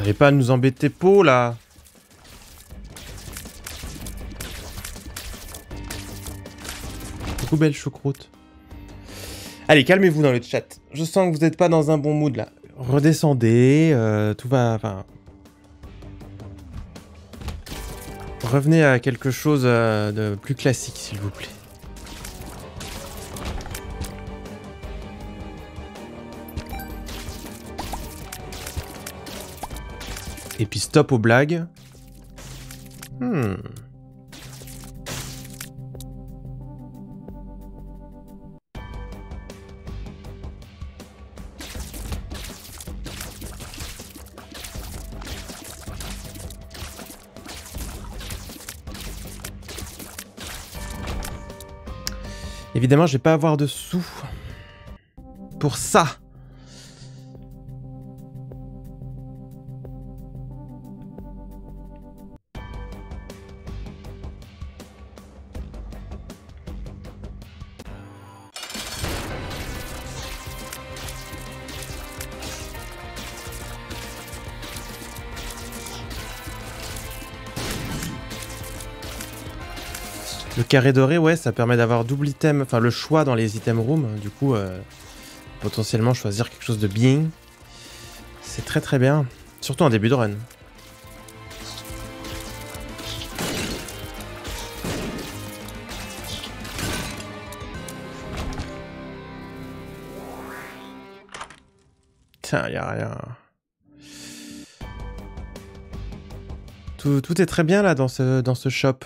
N'arrivez pas à nous embêter peau là Beaucoup belle choucroute. Allez, calmez-vous dans le chat. Je sens que vous n'êtes pas dans un bon mood là. Redescendez, euh, tout va... Enfin... Revenez à quelque chose euh, de plus classique s'il vous plaît. Puis stop aux blagues. Hmm. Évidemment, je vais pas avoir de sous pour ça. Carré doré, ouais, ça permet d'avoir double item, enfin le choix dans les item rooms. Du coup, euh, potentiellement choisir quelque chose de bien. C'est très très bien. Surtout en début de run. Tiens, y a rien. Tout, est très bien là dans ce shop.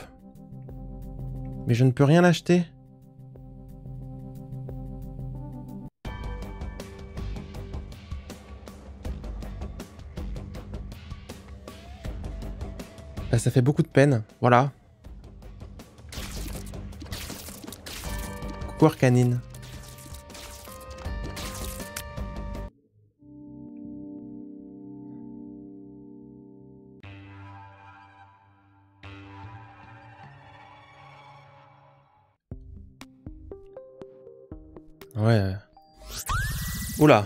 Mais je ne peux rien acheter. Bah, ça fait beaucoup de peine. Voilà. Coucou Arcanine. Ouais. Oula.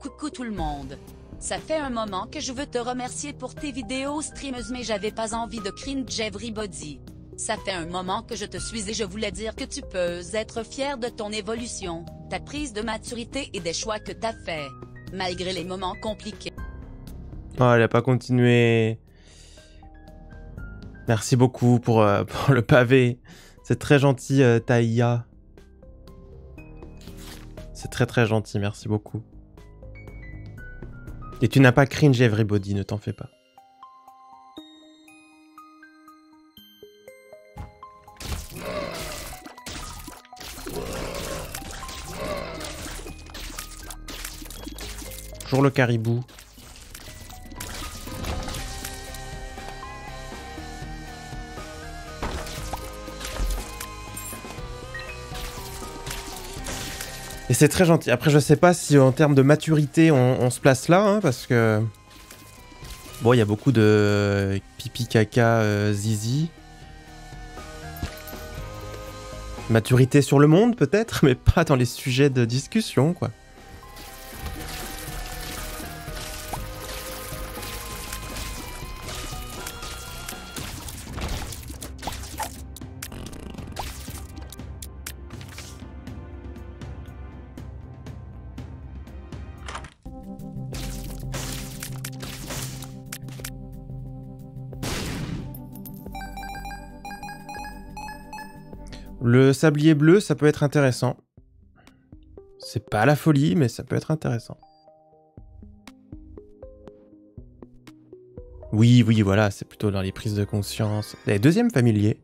Coucou tout le monde. Ça fait un moment que je veux te remercier pour tes vidéos streameuses mais j'avais pas envie de cringe everybody. Ça fait un moment que je te suis et je voulais dire que tu peux être fier de ton évolution, ta prise de maturité et des choix que t'as fait. Malgré les moments compliqués. Oh, elle a pas continué. Merci beaucoup pour, euh, pour le pavé. C'est très gentil, euh, Taïa. C'est très très gentil, merci beaucoup. Et tu n'as pas cringe everybody, ne t'en fais pas. Toujours le caribou. C'est très gentil. Après, je sais pas si en termes de maturité, on, se place là, hein, parce que... Bon, il y a beaucoup de pipi, caca, euh, zizi. Maturité sur le monde, peut-être, mais pas dans les sujets de discussion, quoi. Sablier bleu, ça peut être intéressant. C'est pas la folie, mais ça peut être intéressant. Oui, oui, voilà, c'est plutôt dans les prises de conscience. Et deuxième familier.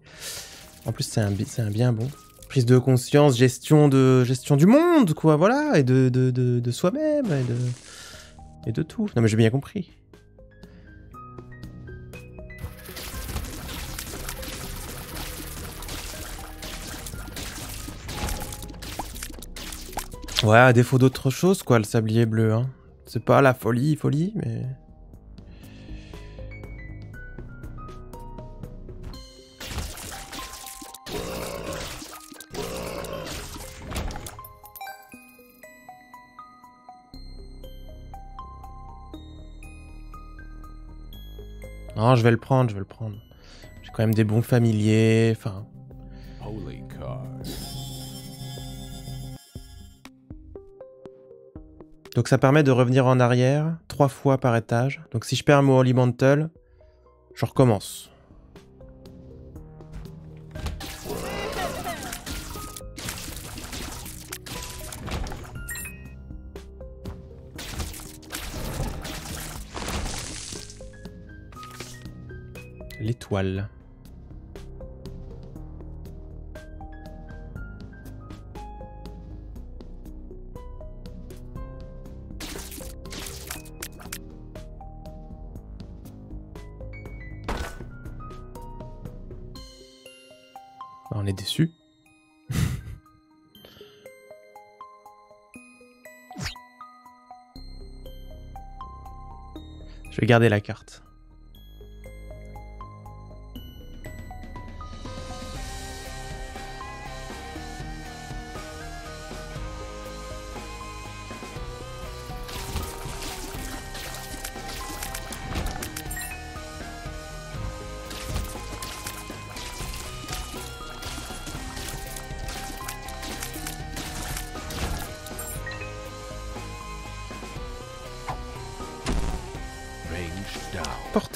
En plus, c'est un, bien bon. Prise de conscience, gestion de gestion du monde, quoi, voilà, et de, de, de, soi-même, et de, et de tout. Non, mais j'ai bien compris. Ouais, à défaut d'autre chose, quoi, le sablier bleu. Hein. C'est pas la folie, folie, mais... Non, je vais le prendre, je vais le prendre. J'ai quand même des bons familiers, enfin... Donc ça permet de revenir en arrière trois fois par étage. Donc si je perds mon Holy Mantle, je recommence. L'étoile. Vais garder la carte.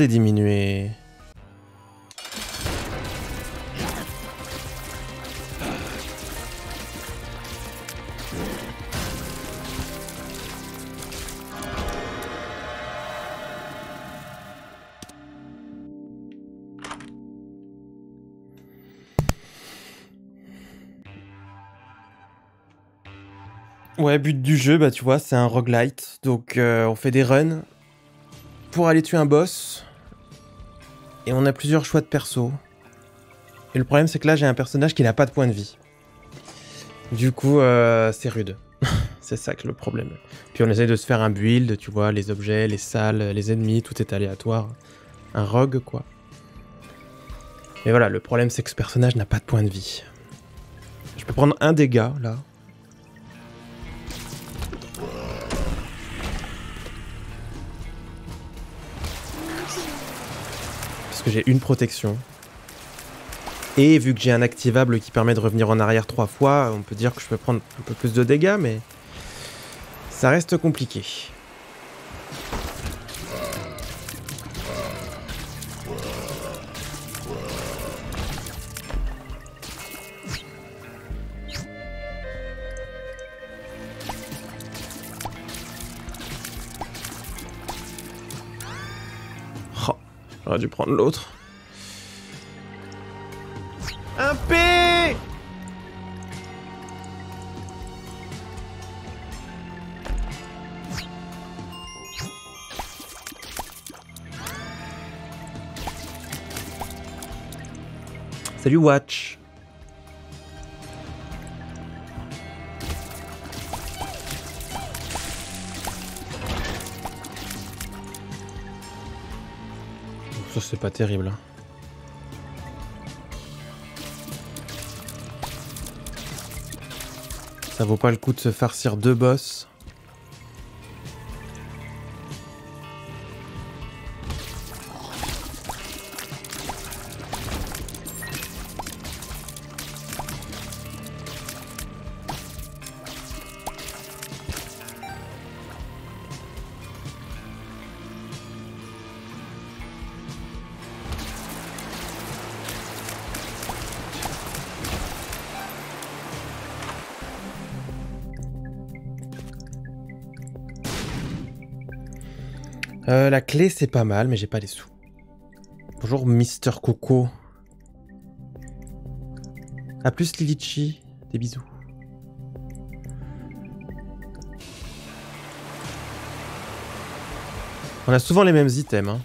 Portée diminuée. Ouais, but du jeu, bah tu vois, c'est un roguelite. Donc euh, on fait des runs pour aller tuer un boss. Et on a plusieurs choix de perso. Et le problème, c'est que là, j'ai un personnage qui n'a pas de point de vie. Du coup, euh, c'est rude. c'est ça que le problème. Puis on essaye de se faire un build, tu vois, les objets, les salles, les ennemis, tout est aléatoire. Un rogue, quoi. Mais voilà, le problème, c'est que ce personnage n'a pas de point de vie. Je peux prendre un dégât, là. Parce que j'ai une protection. Et vu que j'ai un activable qui permet de revenir en arrière trois fois, on peut dire que je peux prendre un peu plus de dégâts, mais ça reste compliqué. Dû prendre l'autre. Un P Salut Watch C'est pas terrible. Hein. Ça vaut pas le coup de se farcir deux boss. La clé, c'est pas mal, mais j'ai pas les sous. Bonjour, Mister Coco. A plus, Lilichi. Des bisous. On a souvent les mêmes items. Hein.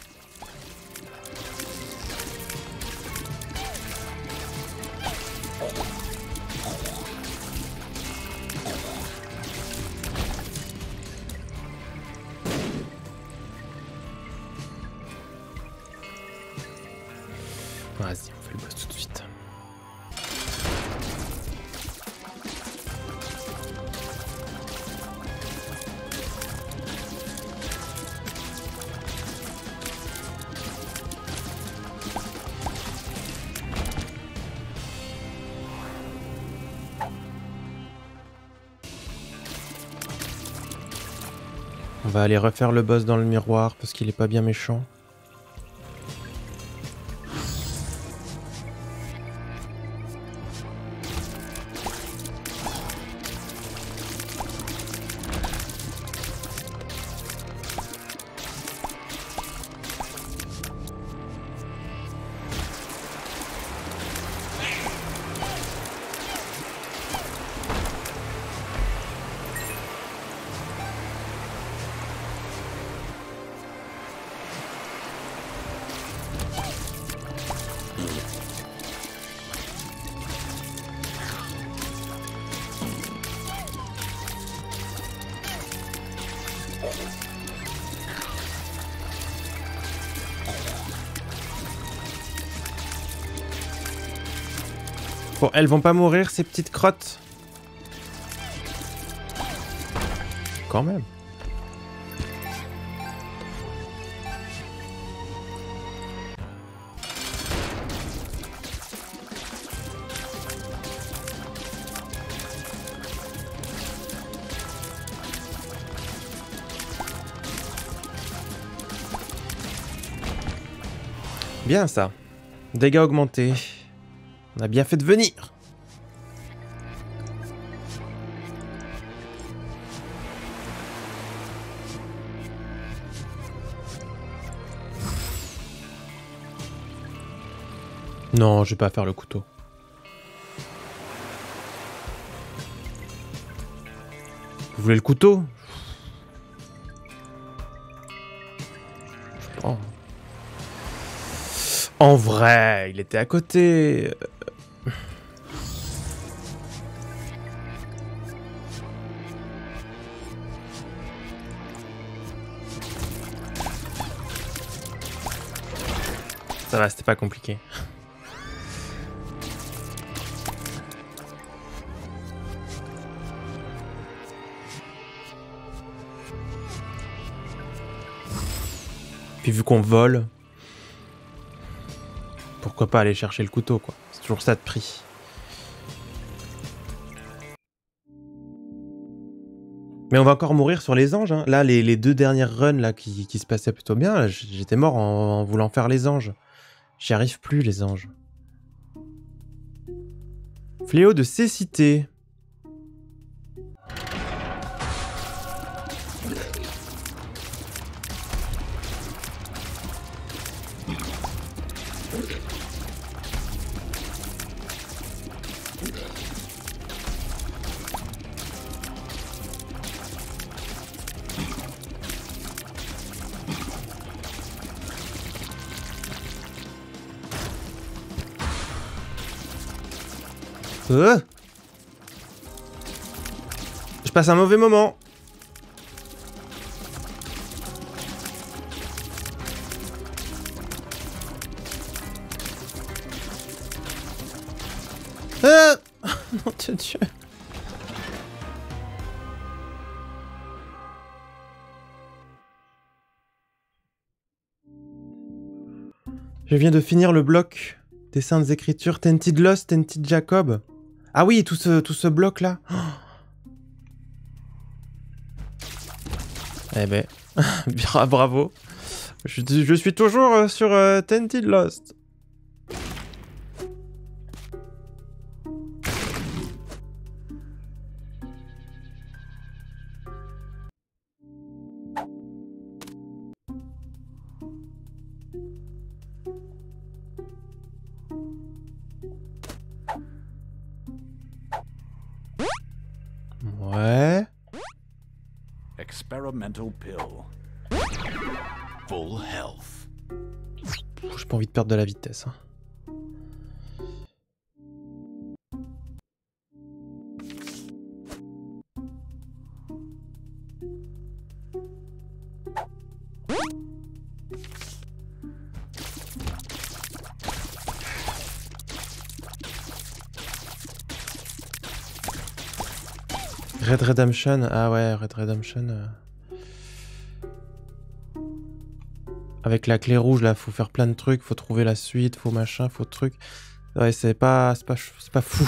Va aller refaire le boss dans le miroir parce qu'il est pas bien méchant. Elles vont pas mourir, ces petites crottes Quand même. Bien ça. Dégâts augmentés. On a bien fait de venir. Non, je vais pas faire le couteau. Vous voulez le couteau? Je prends. En vrai, il était à côté. Ça va, c'était pas compliqué. Puis vu qu'on vole, pourquoi pas aller chercher le couteau, quoi. C'est toujours ça de prix. Mais on va encore mourir sur les anges. Hein. Là, les, deux dernières runs là, qui, se passaient plutôt bien, j'étais mort en, voulant faire les anges. J'y arrive plus, les anges. Fléau de cécité. Euh Je passe un mauvais moment. Euh dieu. Je viens de finir le bloc des Saintes Écritures, Tented Lost, Jacob. Ah oui, tout ce, tout ce bloc-là. Eh ben, bravo. Je, je, suis toujours euh, sur euh, Tented Lost. De la vitesse. hein. Red Redemption, ah ouais, Red Redemption. Avec la clé rouge là, faut faire plein de trucs, faut trouver la suite, faut machin, faut truc. Ouais, c'est pas, fou.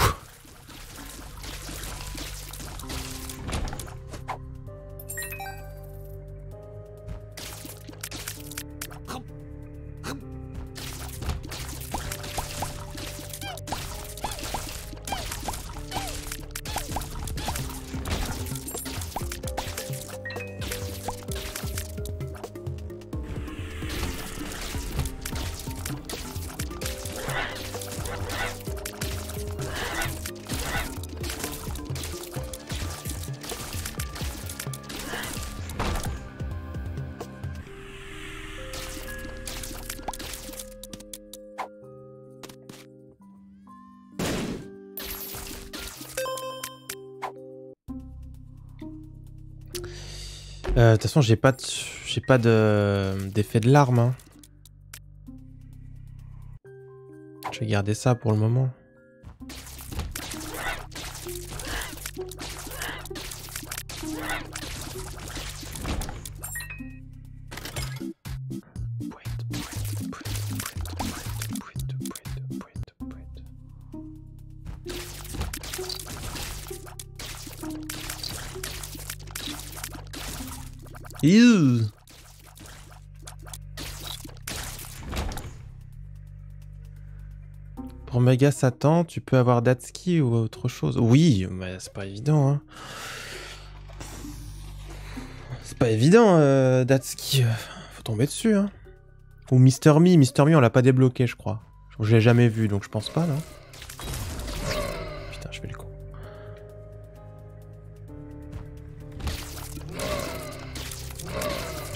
J'ai pas, j'ai pas de d'effet de larme. hein. Je vais garder ça pour le moment. Pour Mega Satan, tu peux avoir Datski ou autre chose. Oui, mais c'est pas évident. Hein. C'est pas évident, euh, Faut tomber dessus. Hein. Ou Mister Me. Mister Me, on l'a pas débloqué, je crois. Je l'ai jamais vu, donc je pense pas, non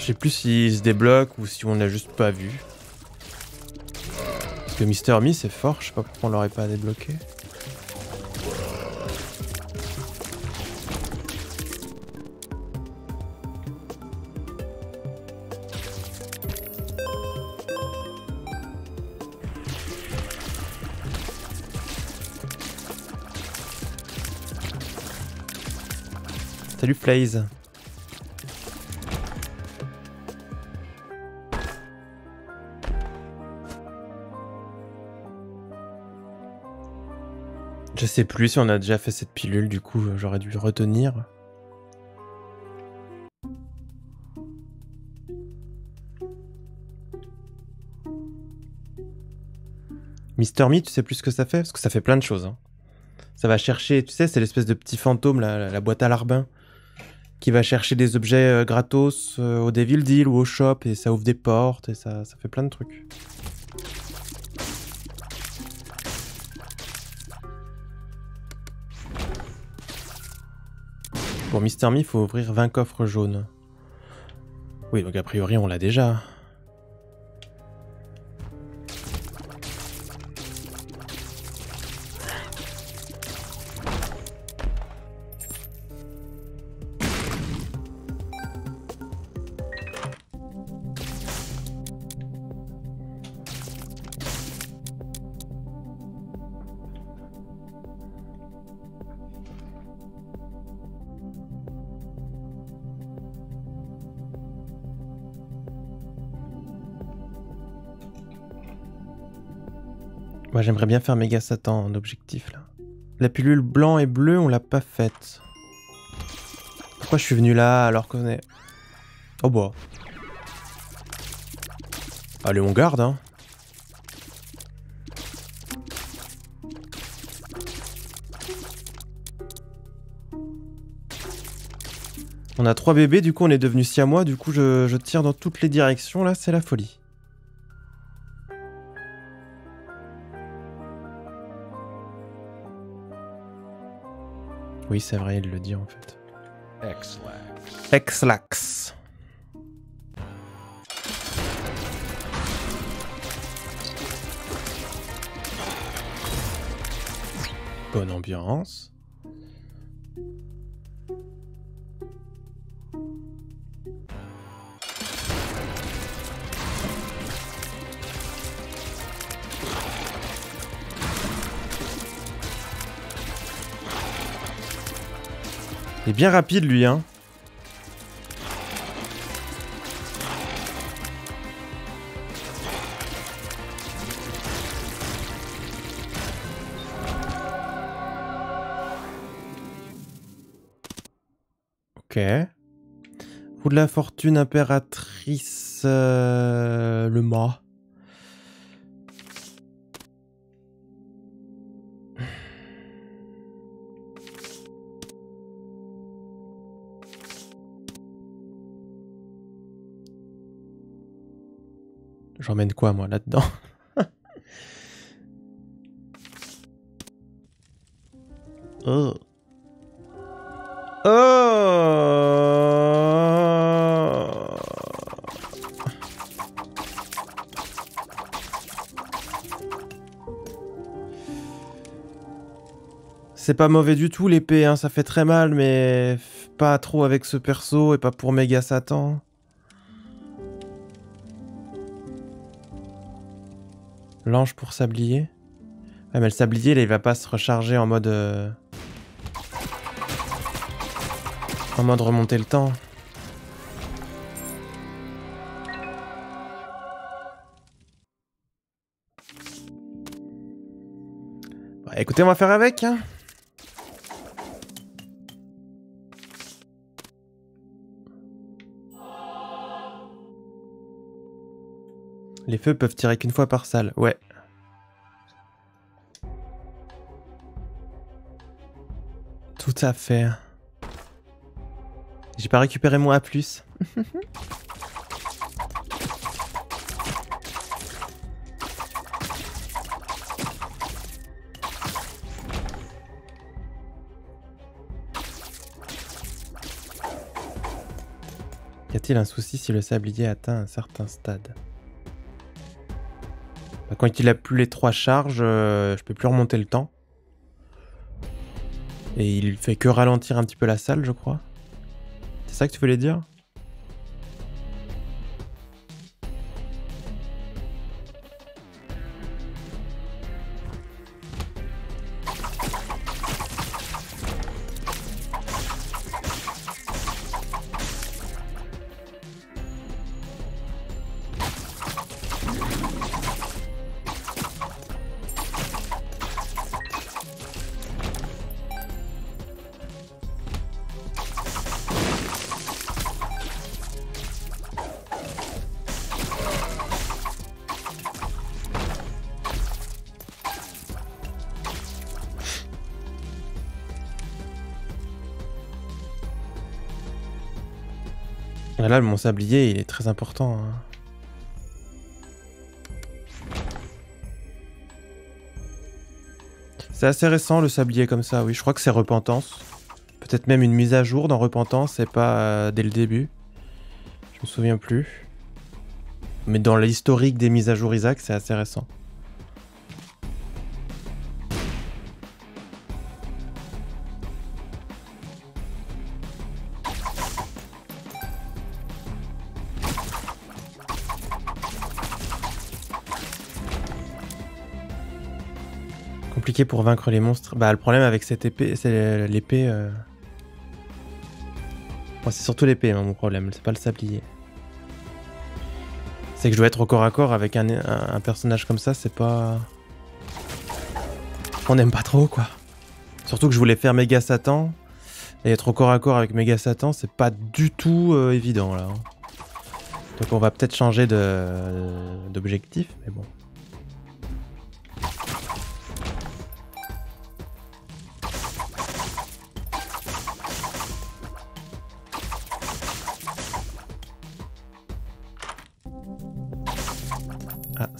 Je sais plus s'il se débloque ou si on l'a juste pas vu. Parce que Mister Me c'est fort, je sais pas pourquoi on l'aurait pas débloqué. Salut Flaze. Je sais plus si on a déjà fait cette pilule, du coup j'aurais dû retenir. Mister Me, tu sais plus ce que ça fait? Parce que ça fait plein de choses. hein. Ça va chercher, tu sais, c'est l'espèce de petit fantôme, la, boîte à larbin, qui va chercher des objets euh, gratos euh, au Devil Deal ou au shop, et ça ouvre des portes, et ça fait plein de trucs. Pour Mister Me, il faut ouvrir 20 coffres jaunes. Oui, donc a priori, on l'a déjà. J'aimerais bien faire méga Satan en objectif, là. La pilule blanc et bleu, on l'a pas faite. Pourquoi je suis venu là alors qu'on est... Oh bah. Allez, on garde, hein. On a trois bébés, du coup on est devenu siamois, du coup je tire dans toutes les directions, là c'est la folie. Oui, c'est vrai, il le dit en fait. X-Lax. Exlax. Bonne ambiance. Il est bien rapide lui, hein. Ok. Roue de la fortune impératrice euh, le mât. J'emmène quoi moi là-dedans? Oh. Oh C'est pas mauvais du tout l'épée, hein, ça fait très mal, mais pas trop avec ce perso et pas pour méga Satan. L'ange pour sablier. Mais le sablier, là, il va pas se recharger en mode... euh, En mode remonter le temps. Bah, écoutez, on va faire avec. Hein. Les feux peuvent tirer qu'une fois par salle, ouais. Tout à fait. J'ai pas récupéré mon A+. Y a-t-il un souci si le sablier atteint un certain stade? Quand il a plus les trois charges, euh, je peux plus remonter le temps. Et il fait que ralentir un petit peu la salle, je crois. C'est ça que tu voulais dire? Là, mon sablier, il est très important. hein. C'est assez récent le sablier comme ça, oui. Je crois que c'est Repentance. Peut-être même une mise à jour dans Repentance et pas euh, dès le début. Je me souviens plus. Mais dans l'historique des mises à jour Isaac, c'est assez récent. Pour vaincre les monstres. Bah le problème avec cette épée, c'est l'épée. euh, c'est surtout l'épée hein, mon problème, c'est pas le sablier. C'est que je dois être au corps à corps avec un, personnage comme ça, c'est pas. On n'aime pas trop quoi. Surtout que je voulais faire méga Satan. Et être au corps à corps avec méga Satan, c'est pas du tout euh, évident là. hein. Donc on va peut-être changer d'objectif, mais bon.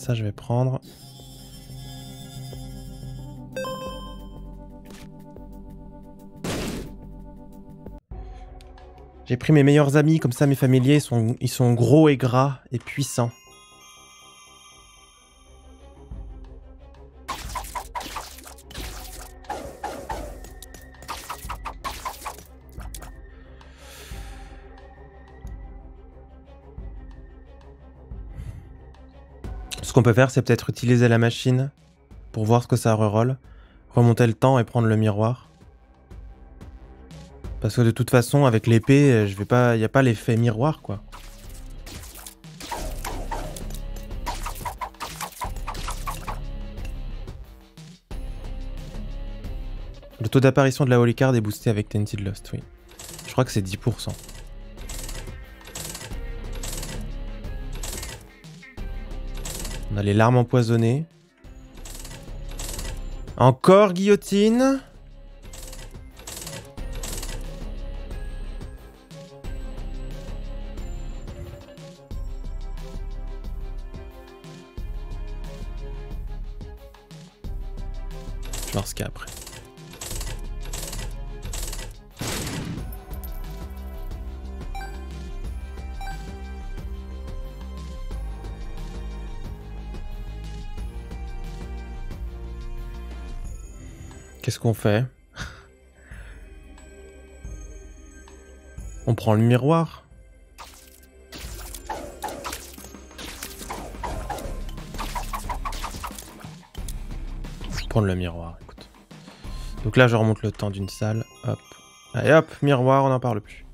Ça, je vais prendre. J'ai pris mes meilleurs amis, comme ça mes familiers, ils sont, ils sont gros et gras et puissants. Ce qu'on peut faire, c'est peut-être utiliser la machine pour voir ce que ça reroll, remonter le temps et prendre le miroir. Parce que de toute façon, avec l'épée, je vais pas, y a pas l'effet miroir, quoi. Le taux d'apparition de la Holy Card est boosté avec Tainted Lost, oui. Je crois que c'est 10%. On a les larmes empoisonnées. Encore guillotine. Je. Qu'est-ce qu'on fait On prend le miroir Prendre le miroir, écoute. Donc là, je remonte le temps d'une salle. Hop. Allez hop, miroir, on n'en parle plus.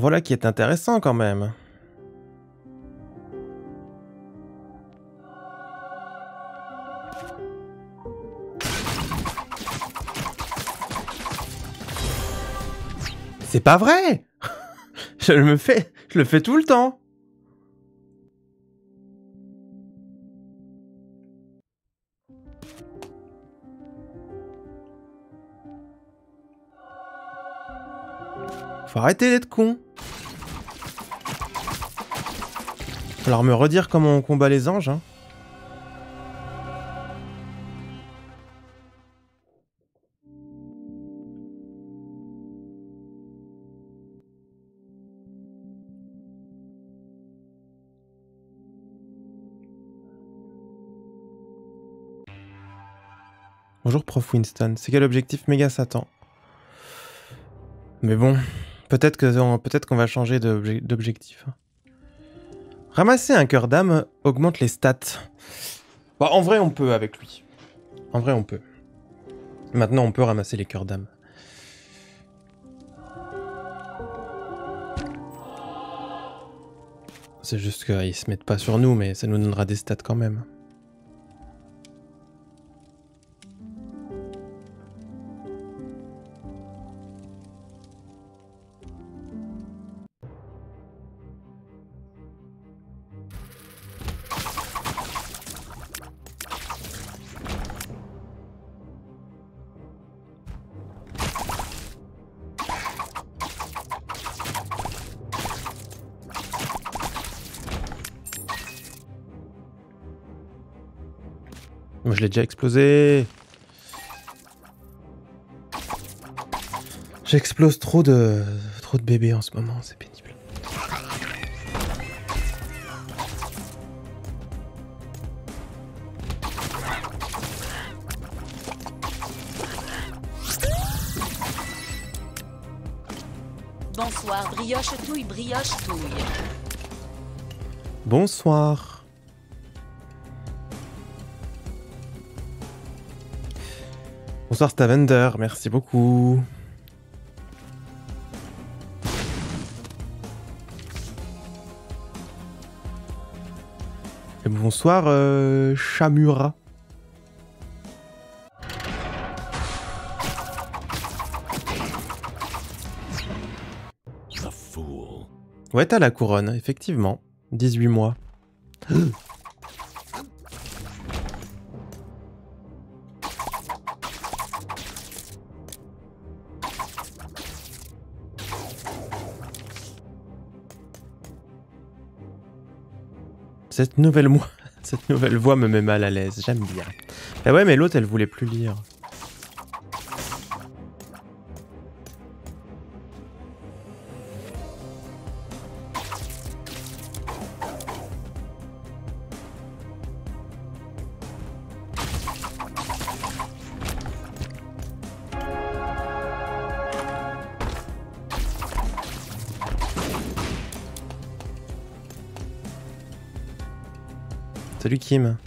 Voilà qui est intéressant quand même. C'est pas vrai Je le me fais, je le fais tout le temps. Faut arrêter d'être con. Falloir me redire comment on combat les anges. Hein. Bonjour Prof Winston, c'est quel objectif méga Satan? Mais bon, peut-être qu'on va changer d'obje- d'objectif. Ramasser un cœur d'âme augmente les stats. Bah, en vrai, on peut avec lui. En vrai, on peut. Maintenant, on peut ramasser les cœurs d'âme. C'est juste qu'ils se mettent pas sur nous, mais ça nous donnera des stats quand même. Moi, je l'ai déjà explosé. J'explose trop de trop de bébés en ce moment, c'est pénible. Bonsoir, brioche touille, brioche touille. Bonsoir. Bonsoir Stavender, merci beaucoup. Et bonsoir euh, Chamura. Ouais, t'as la couronne, effectivement. 18 mois. Cette nouvelle, voix me met mal à l'aise, j'aime bien. Bah ouais, mais l'autre, elle voulait plus lire. Salut Kim.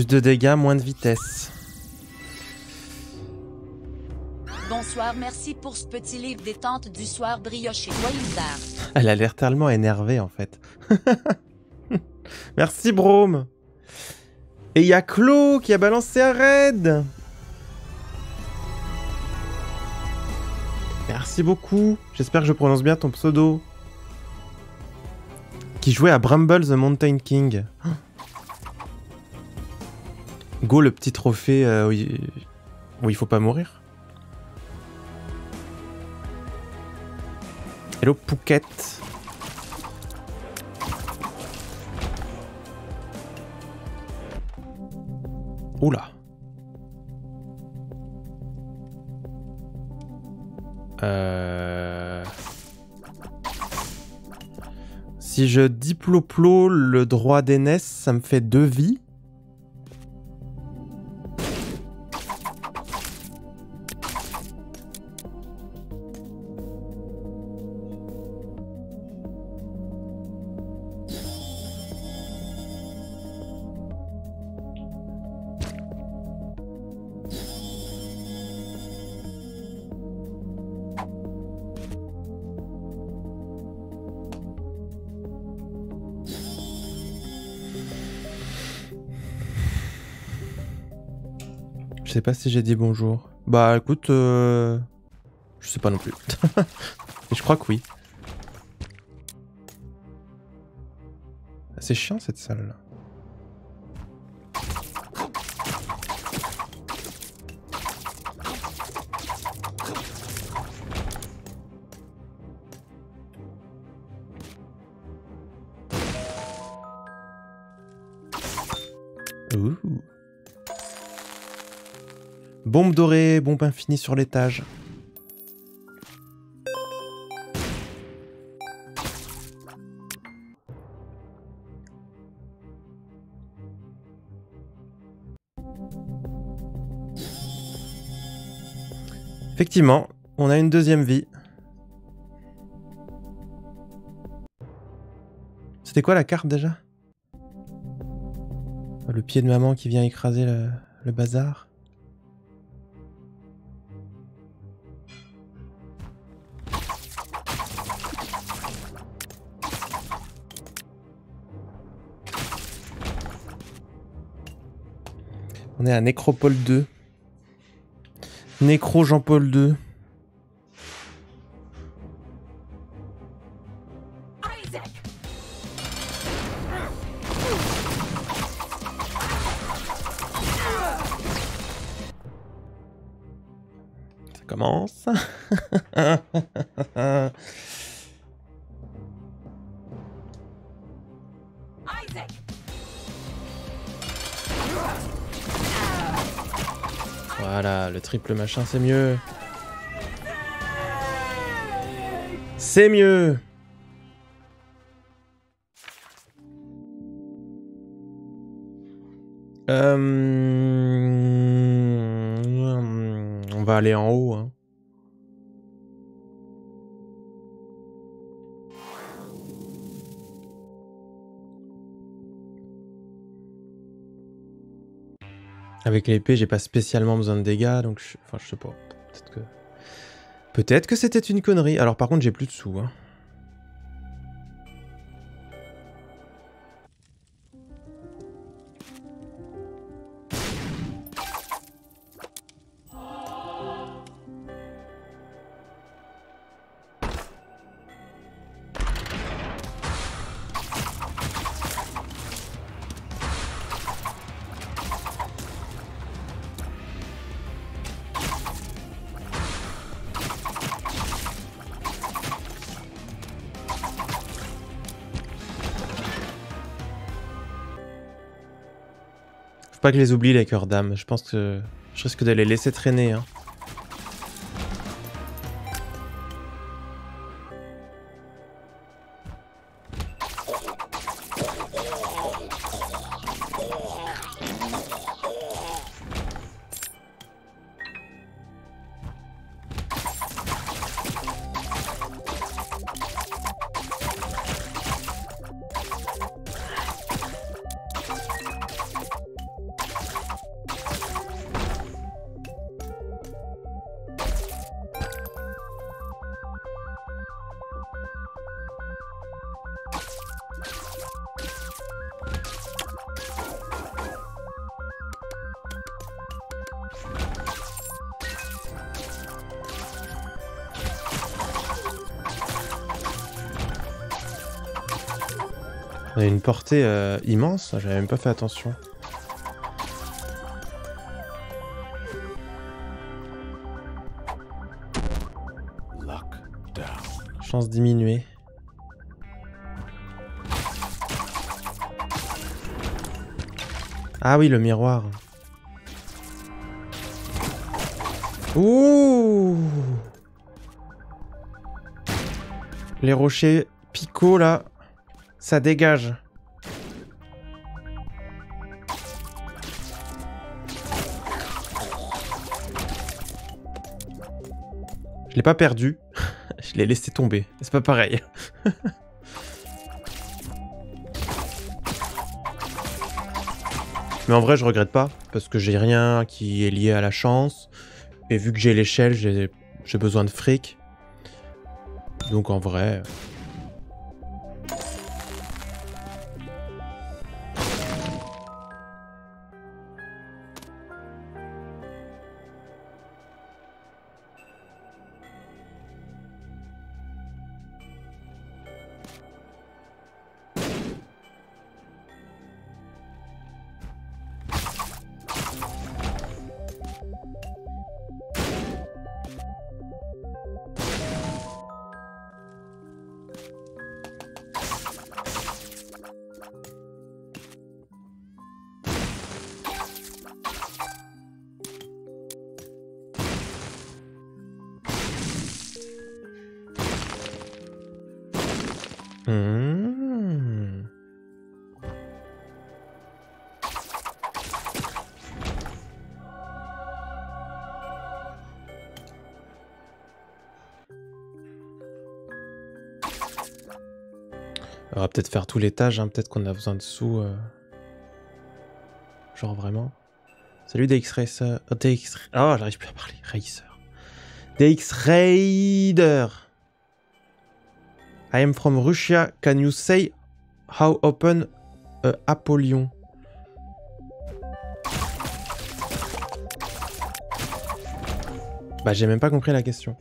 Plus de dégâts, moins de vitesse. Bonsoir, merci pour ce petit livre détente du soir brioché. Elle a l'air tellement énervée en fait. Merci Brome. Et il y a Clo qui a balancé un raid. Merci beaucoup. J'espère que je prononce bien ton pseudo. Qui jouait à Bramble the Mountain King. Go le petit trophée euh, où, il... faut pas mourir. Hello Pouquet. Oula. Euh... Si je diploplo le droit d'aînesse, ça me fait deux vies. Pas si j'ai dit bonjour. Bah écoute, euh... je sais pas non plus. Mais je crois que oui. C'est chiant cette salle là. Bombe dorée, bombe infinie sur l'étage. Effectivement, on a une deuxième vie. C'était quoi la carte déjà? Le pied de maman qui vient écraser le, bazar? On est à Nécropole 2. Nécro Jean-Paul II. Ça commence. triple machin, c'est mieux. C'est mieux. Euh, On va aller en haut. Avec l'épée, j'ai pas spécialement besoin de dégâts, donc je... Enfin, je sais pas. Peut-être que... Peut-être que c'était une connerie. Alors par contre, j'ai plus de sous. Hein. Pas que je les oublie les cœurs d'âme. Je pense que je risque de les laisser traîner. Hein. Euh, immense, j'avais même pas fait attention. Chance diminuée. Ah oui, le miroir. Ouh Les rochers picots là, ça dégage. Je l'ai pas perdu. Je l'ai laissé tomber. C'est pas pareil. Mais en vrai, je regrette pas. Parce que j'ai rien qui est lié à la chance. Et vu que j'ai l'échelle, j'ai besoin de fric. Donc en vrai... peut-être faire tout l'étage, hein, peut-être qu'on a besoin de sous. Euh. Genre vraiment. Salut DX Racer. Euh, oh, DX... oh j'arrive plus à parler. Racer. DX Raider. I am from Russia. Can you say how open uh, Apollyon? Bah j'ai même pas compris la question.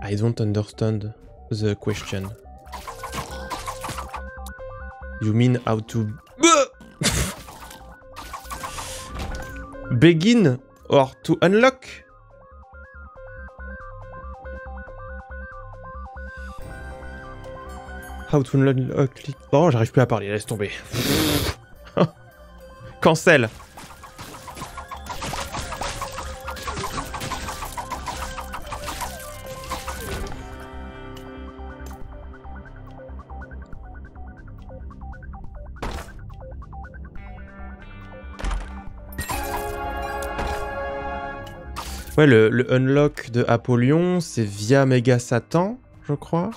I don't understand the question. You mean how to... Begin or to unlock? How to unlock... Oh, j'arrive plus à parler, laisse tomber. Cancel Ouais, le, unlock de Apollyon, c'est via Mega Satan, je crois.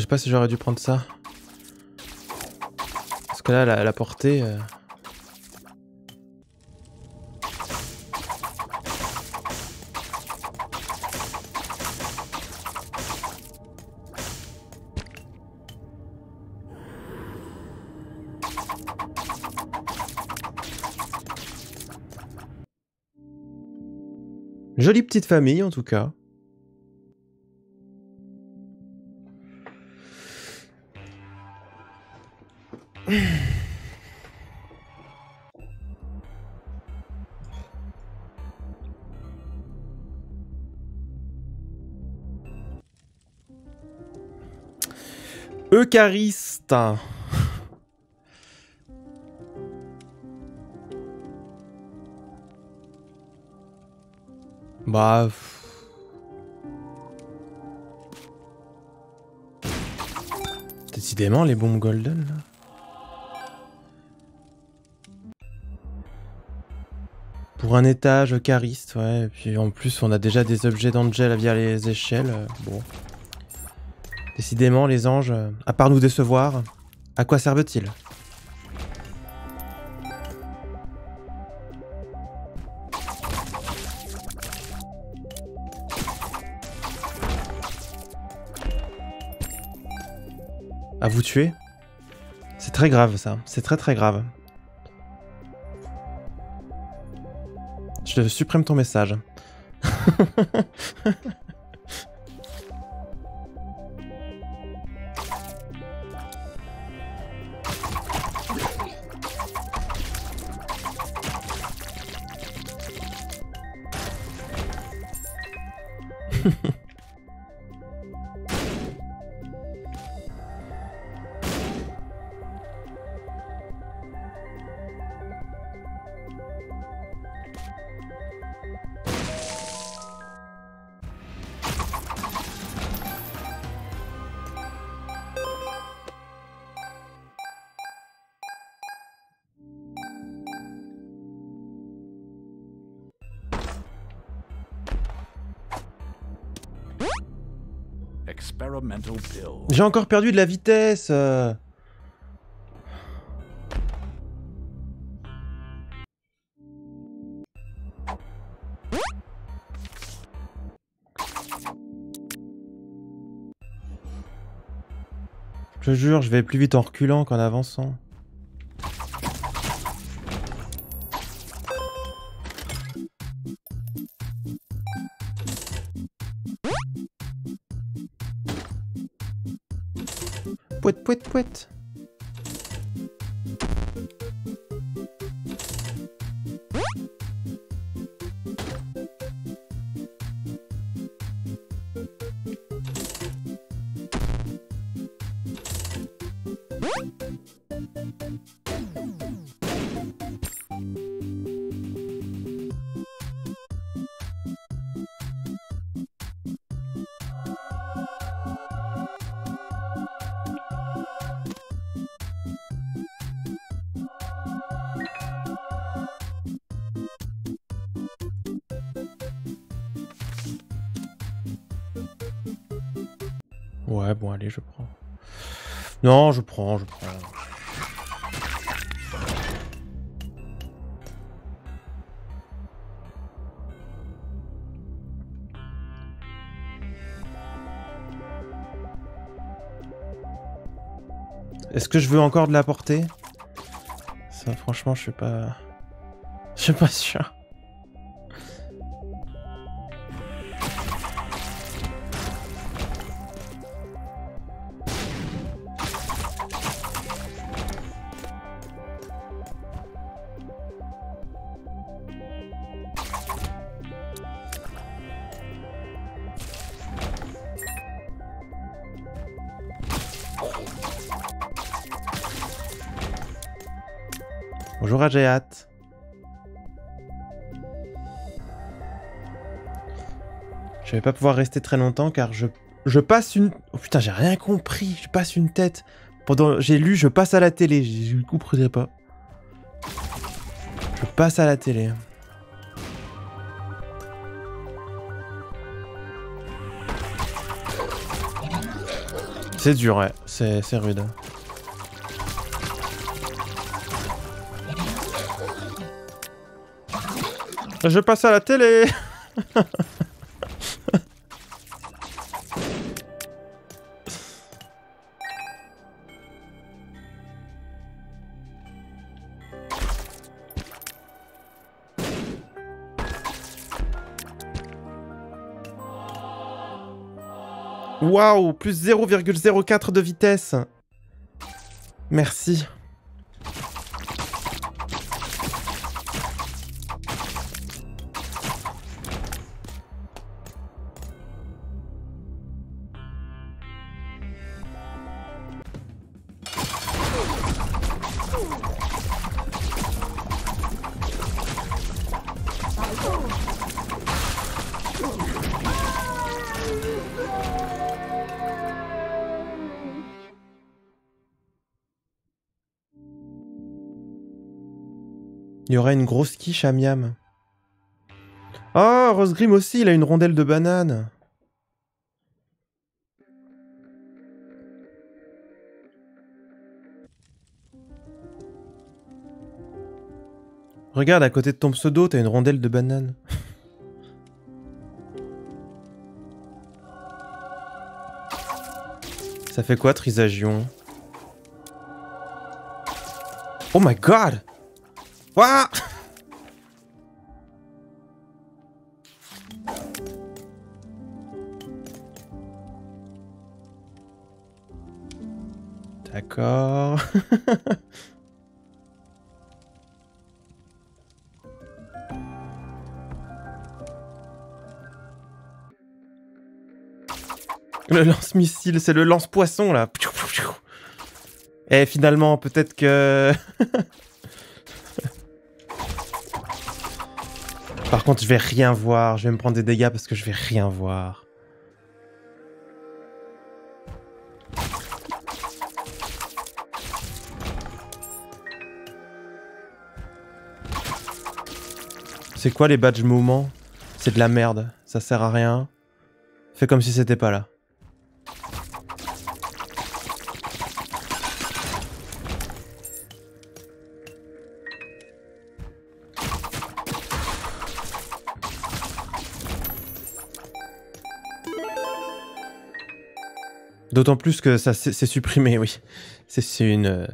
Sais pas si j'aurais dû prendre ça. Parce que là, la, portée... euh, Jolie petite famille en tout cas. Euchariste. Bah. Décidément, les bombes golden là. Pour un étage, Euchariste, ouais. Et puis en plus, on a déjà des objets d'Angel via les échelles. euh, bon. Décidément, les anges, euh, à part nous décevoir, à quoi servent-ils? À vous tuer? C'est très grave ça, c'est très très grave. Je supprime ton message. J'ai encore perdu de la vitesse. euh. Je jure, je vais plus vite en reculant qu'en avançant. Pouet, pouet, pouet. Allez, je prends. Non, je prends, je prends. Est-ce que je veux encore de la portée? Ça, franchement, je suis pas... Je suis pas sûr. Bonjour Ajayat. Je vais pas pouvoir rester très longtemps car je, je passe une... Oh putain, j'ai rien compris. Je passe une tête. Pendant... J'ai lu je passe à la télé. Je ne comprenais pas. Je passe à la télé. C'est dur, ouais. C'est rude. Je passe à la télé Waouh, plus 0,04 de vitesse. Merci. Il y aurait une grosse quiche à miam. Oh, Rosegrim aussi, il a une rondelle de banane. Regarde, à côté de ton pseudo, t'as une rondelle de banane. Ça fait quoi, Trisagion? Oh my god D'accord. le lance-missile, c'est le lance-poisson là. Et finalement, peut-être que... Par contre, je vais rien voir. Je vais me prendre des dégâts parce que je vais rien voir. C'est quoi les badges mouvements? C'est de la merde. Ça sert à rien. Fais comme si c'était pas là. D'autant plus que ça c'est supprimé, oui. C'est une... Euh,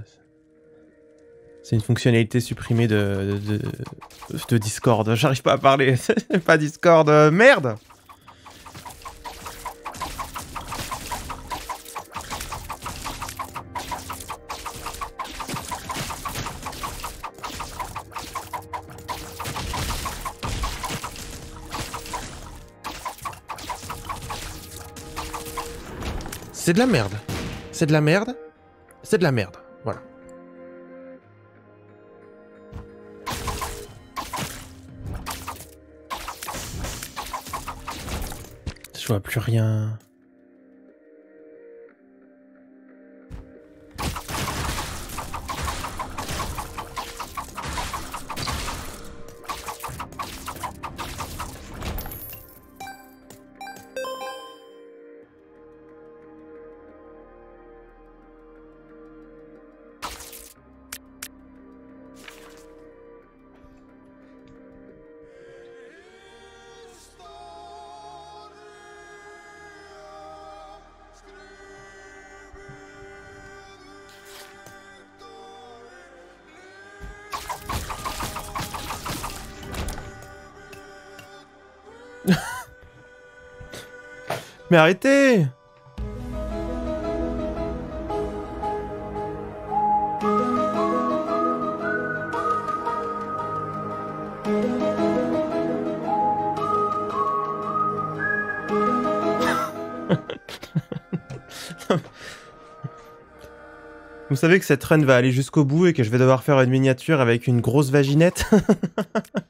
c'est une fonctionnalité supprimée de, de, de Discord. J'arrive pas à parler. Pas Discord. Euh, merde C'est de la merde. C'est de la merde. C'est de la merde. Voilà. Je vois plus rien. Arrêtez. Vous savez que cette run va aller jusqu'au bout et que je vais devoir faire une miniature avec une grosse vaginette?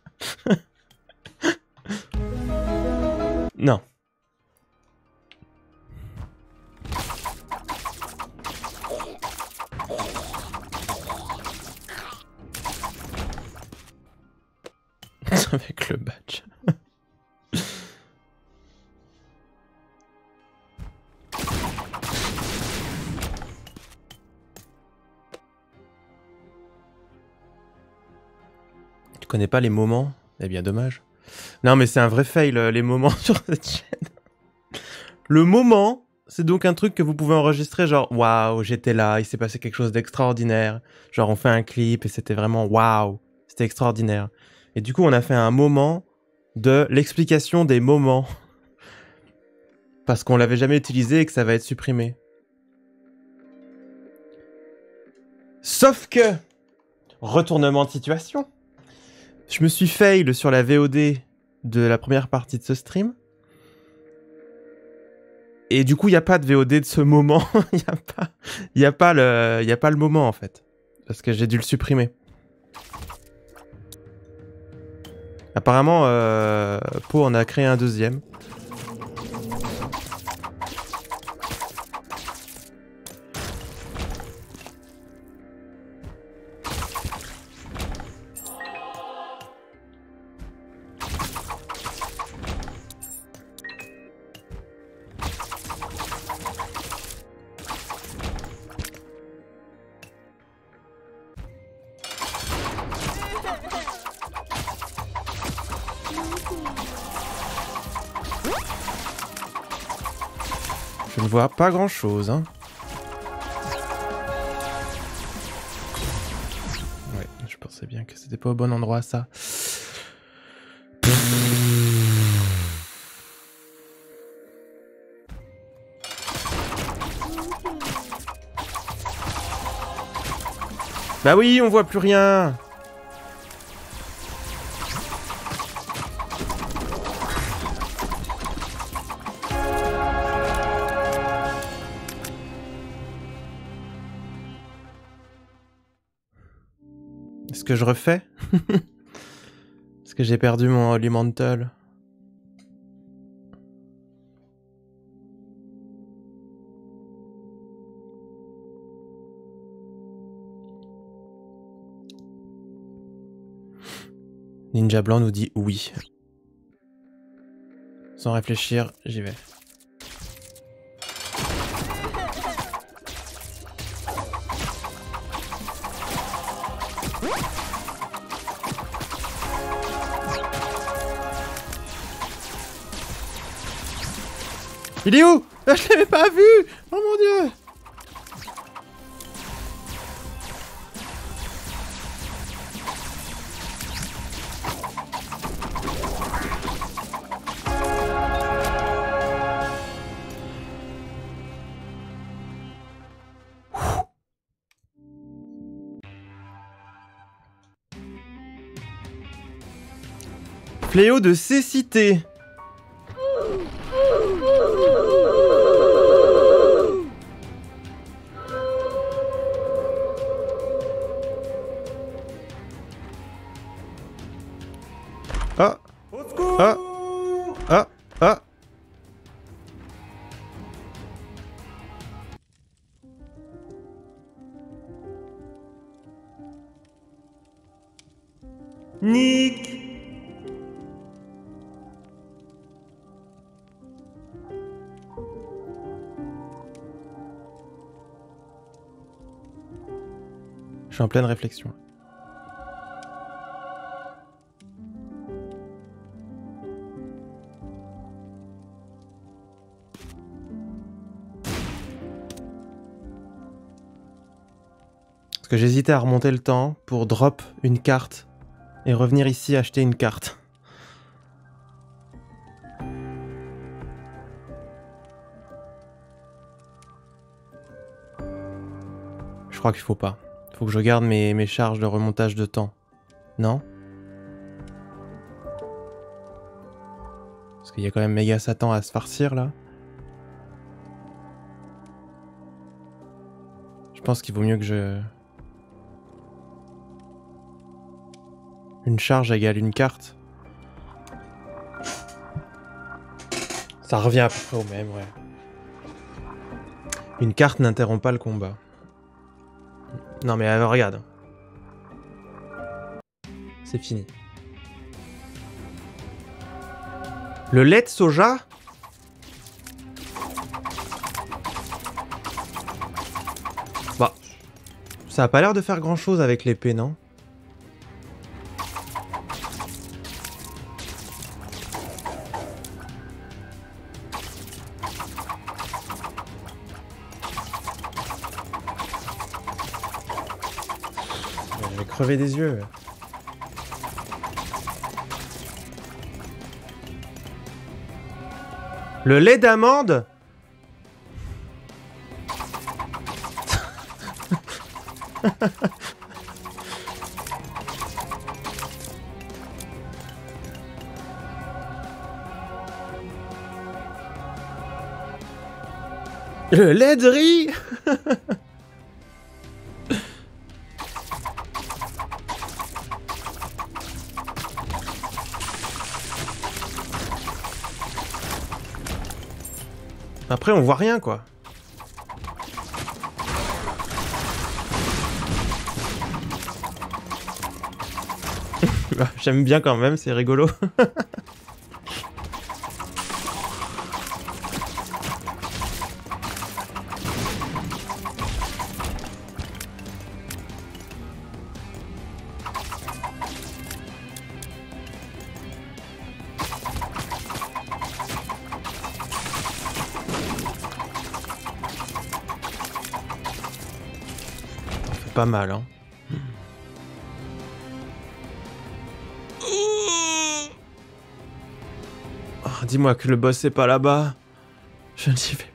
Pas les moments Eh bien, dommage. Non, mais c'est un vrai fail, euh, les moments sur cette chaîne. Le moment, c'est donc un truc que vous pouvez enregistrer, genre, waouh, j'étais là, il s'est passé quelque chose d'extraordinaire. Genre, on fait un clip et c'était vraiment waouh, c'était extraordinaire. Et du coup, on a fait un moment de l'explication des moments. Parce qu'on l'avait jamais utilisé et que ça va être supprimé. Sauf que, retournement de situation. Je me suis fail sur la VOD de la première partie de ce stream. Et du coup, il n'y a pas de VOD de ce moment. Il n'y a, pas, a, le, a pas le moment, en fait. Parce que j'ai dû le supprimer. Apparemment, euh, Po en a créé un deuxième. Pas grand chose. Hein. Ouais, je pensais bien que c'était pas au bon endroit ça. Bah oui, on voit plus rien que je refais Est-ce que j'ai perdu mon Holy Mantle Ninja Blanc nous dit oui. Sans réfléchir, j'y vais. Il est où? Ah, Je l'avais pas vu! Oh mon dieu! Fléau de cécité Je suis en pleine réflexion. Parce que j'hésitais à remonter le temps pour drop une carte et revenir ici acheter une carte. Je crois qu'il faut pas. Faut que je garde mes, charges de remontage de temps. Non? Parce qu'il y a quand même méga Satan à se farcir là. Je pense qu'il vaut mieux que je... Une charge égale une carte. Ça revient à peu près au même, ouais. Une carte n'interrompt pas le combat. Non mais euh, regarde. C'est fini. Le lait de soja? Bah, ça a pas l'air de faire grand chose avec l'épée, non? Crever des yeux. Le lait d'amande? Le lait de riz? Après, on voit rien, quoi. J'aime bien quand même, c'est rigolo. pas mal, hein. Oh, Dis-moi que le boss est pas là-bas. Je n'y vais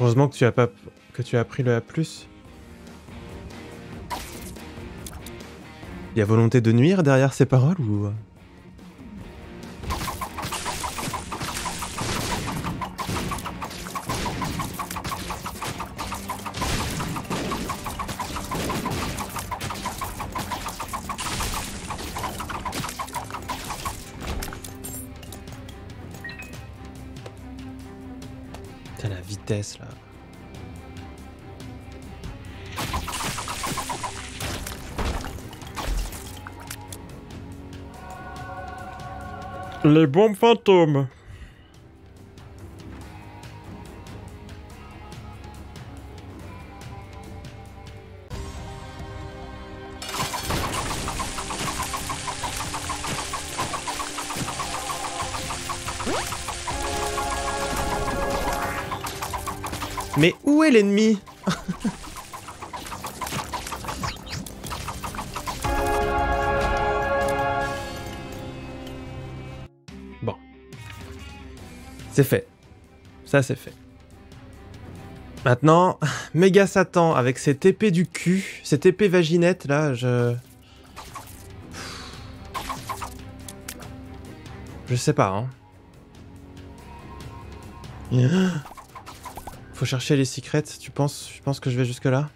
Heureusement que tu as pas que tu as pris le A+. Il y a volonté de nuire derrière ces paroles ou? Les bombes fantômes. Mais où est l'ennemi? C'est fait. Ça, c'est fait. Maintenant, méga Satan avec cette épée du cul, cette épée vaginette là, je. Je sais pas, hein. Faut chercher les secrets, tu penses, tu penses que je vais jusque là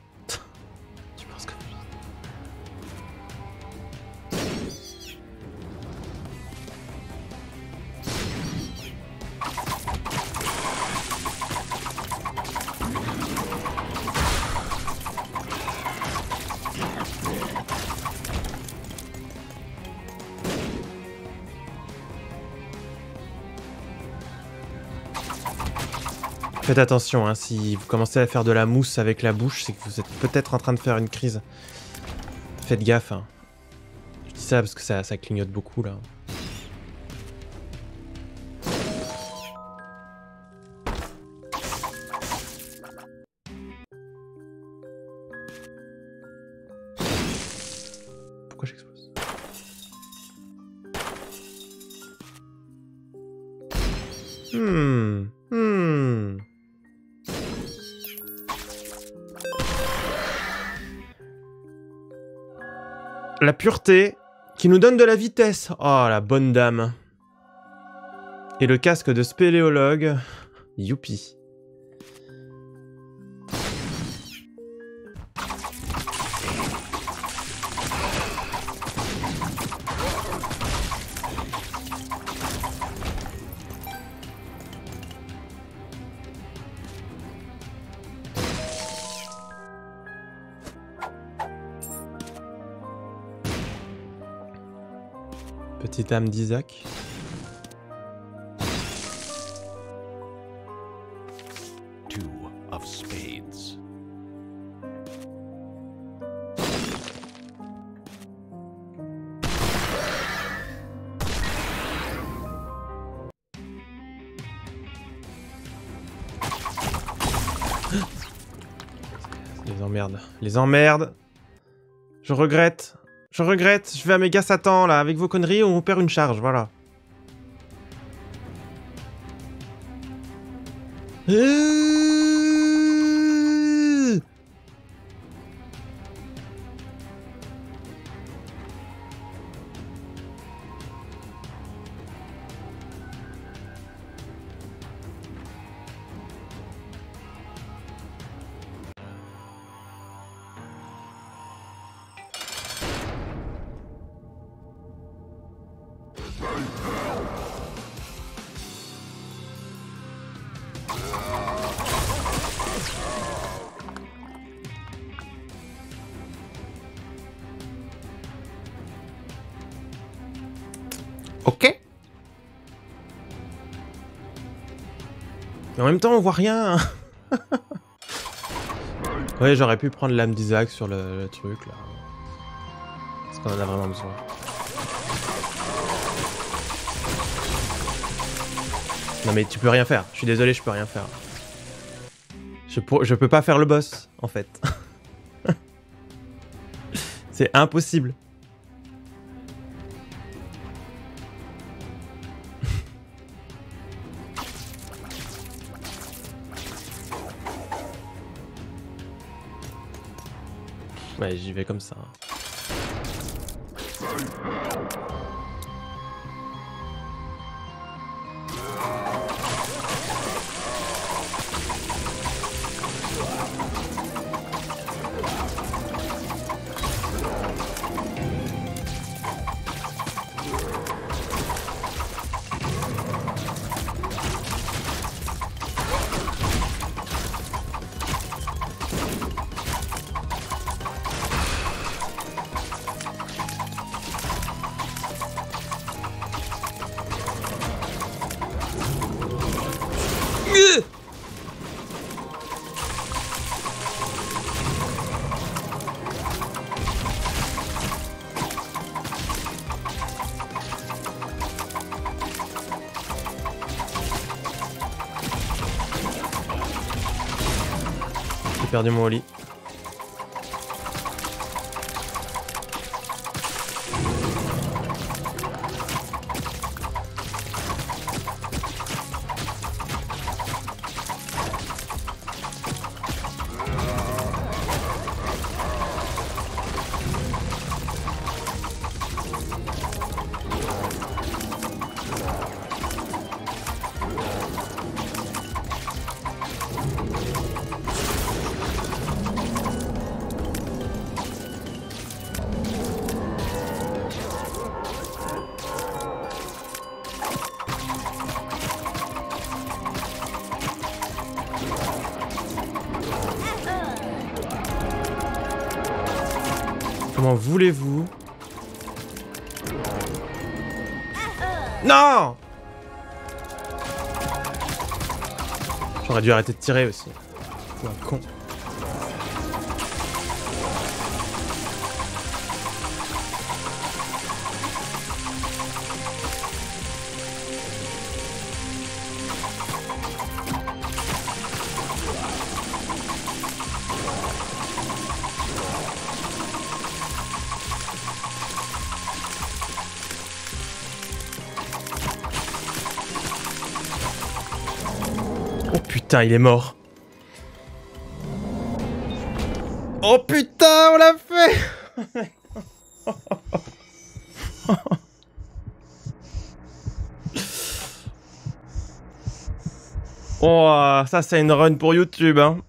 Faites attention, hein, si vous commencez à faire de la mousse avec la bouche, c'est que vous êtes peut-être en train de faire une crise. Faites gaffe. Hein. Je dis ça parce que ça, ça clignote beaucoup là. Pureté qui nous donne de la vitesse. Oh, la bonne dame. Et le casque de spéléologue. Youpi. Petite âme d'Isaac. Two of spades. Les emmerdes. Les emmerdes. Je regrette. Je regrette. Je vais à méga Satan là. Avec vos conneries, on perd une charge. Voilà. Ok. Mais en même temps, on voit rien. ouais, j'aurais pu prendre l'âme d'Isaac sur le, le truc là. Parce qu'on en a vraiment besoin. Non mais tu peux rien faire. Je suis désolé, je peux rien faire. Je, pour- je peux pas faire le boss, en fait. C'est impossible. J'y vais comme ça. Voulez-vous? Non J'aurais dû arrêter de tirer aussi. Un con. Putain, il est mort. Oh putain, on l'a fait Oh, ça c'est une run pour YouTube, hein.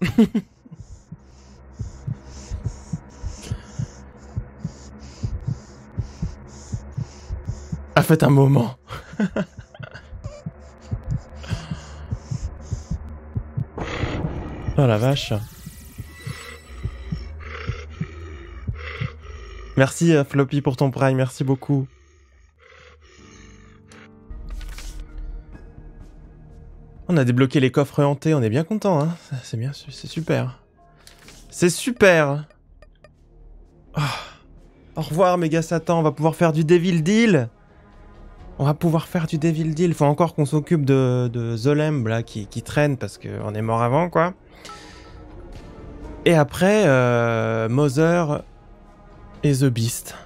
A fait un moment. Oh la vache. Merci euh, Floppy pour ton prime, merci beaucoup. On a débloqué les coffres hantés, on est bien content, hein. C'est bien, c'est super. C'est super. Ah. Au revoir méga Satan, on va pouvoir faire du Devil Deal. On va pouvoir faire du Devil Deal. Faut encore qu'on s'occupe de, de Zolem là qui, traîne parce qu'on est mort avant quoi. Et après, euh, Mother et The Beast.